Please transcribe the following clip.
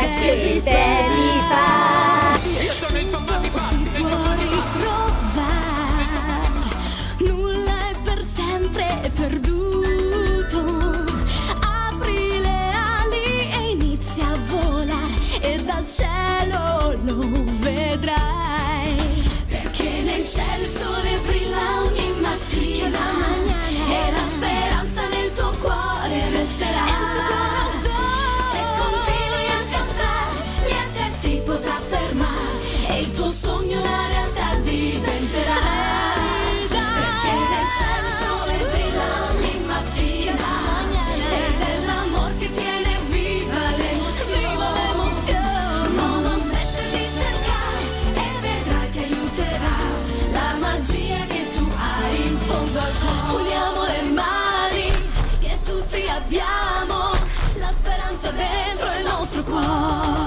che te li fa. Si può ritrovare, nulla è per sempre perduto. Apri le ali e inizia a volare e dal cielo lo vedrai. Perché nel cielo il sole il tuo sogno una realtà diventerà. Perché nel cielo sole brilla ogni mattina ed è che tiene viva l'emozione. Non smettere di cercare e vedrai ti aiuterà la magia che tu hai in fondo al cuore. Uniamo le mani che tutti abbiamo, la speranza dentro il nostro cuore.